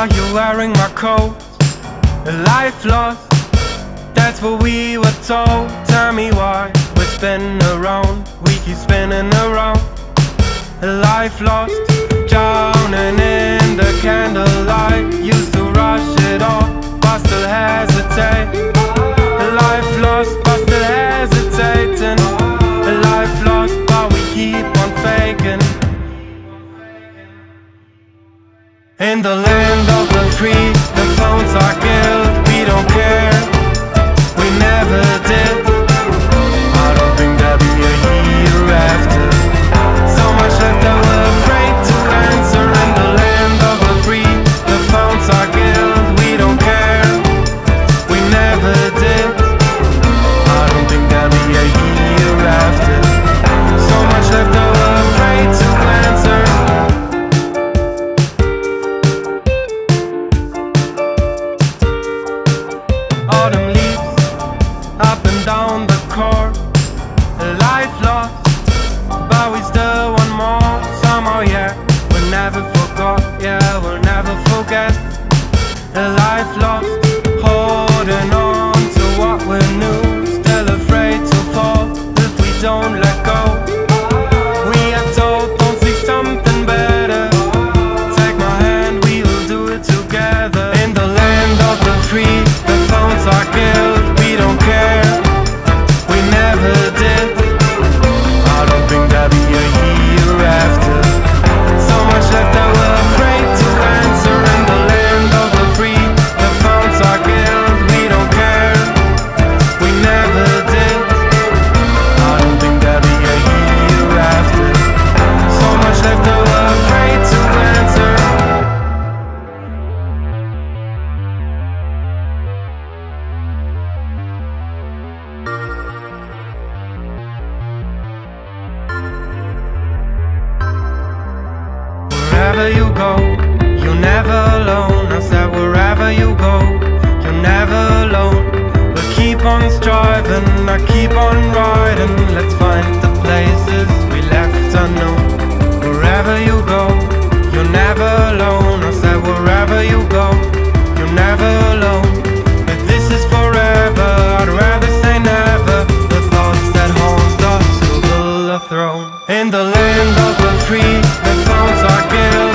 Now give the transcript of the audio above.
Are you wearing my coat? A life lost, that's what we were told. Tell me why we're spinning around, we keep spinning around. A life lost, drowning in the candlelight. Used to rush it all, but still hesitate. A life lost, but still hesitating. A life lost, but we keep on faking. In the land the phones are life lost, holding on to what we knew. Still afraid to fall if we don't let go. wherever you go, you're never alone. I said wherever you go, you're never alone. We keep on striving, I keep on riding. Let's find the places we left unknown. Wherever you go, you're never alone. I said wherever you go, you're never alone. If this is forever, I'd rather say never. The thoughts that haunt us will the throne in the land of the free. The I can